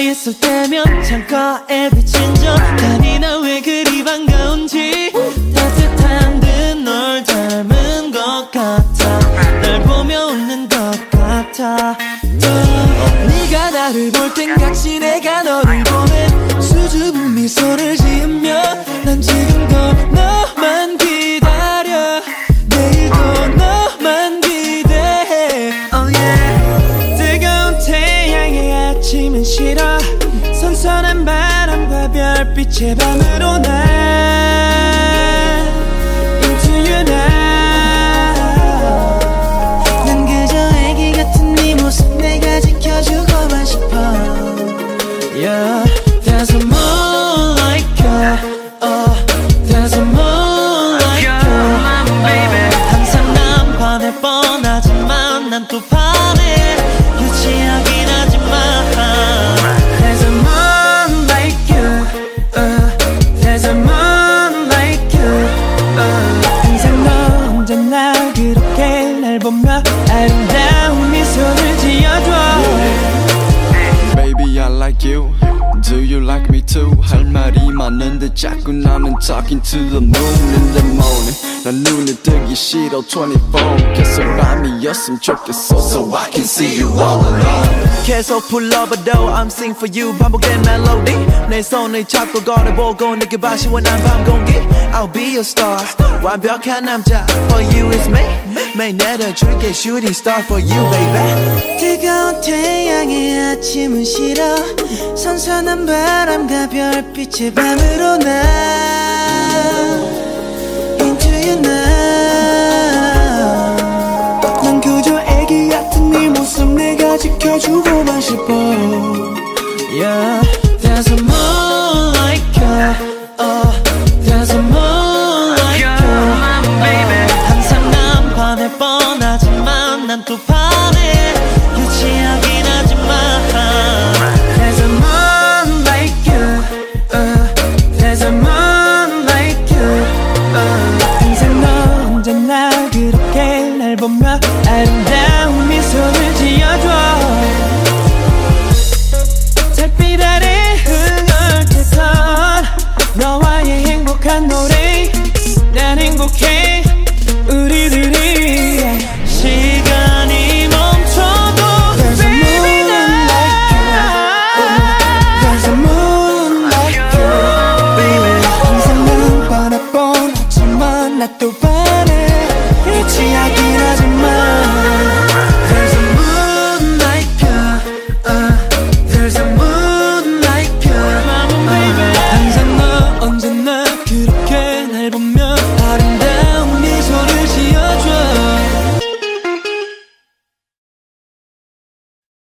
있을 때면 창가에 비친 저 달이 나 왜 그리 반가운지. 따뜻한 듯 널 닮은 것 같아. 날 보며 웃는 것 같아. 또 네가 나를 볼 땐 같이 내가 너를 보는 수줍은 미소를 지으며 난 지금도 너만 기다려. 내일도 너만 기대해. Oh yeah. 뜨거운 태양의 아침은 싫어 별빛의 밤으로 날 그렇게 날 보며 아름다운 미소를 지어줘 Baby I like you Do you like me too 할 말이 많은데 자꾸 나는 talking to the moon in the morning 난 눈에 뜨기 싫어 24 계속 밤이었으면 좋겠어 So I can see you all alone 계속 불러봐도 I'm sing for you 반복된 멜로디 내 손을 잡고 걸어보고 느껴봐 시원한 밤 공기 I'll be your star 완벽한 남자 For you is me 매일 내려줄게 shooting star for you baby 뜨거운 태양의 아침은 싫어 선선한 바람과 별빛의 밤으로 나 난 또 반해 유치하긴 하지만 There's a moon like you uh, There's a moon like you uh, 항상 너날 그렇게 날 보며 아름다운 미소를 지어줘. 너와의 행복한 노래. 난 행복해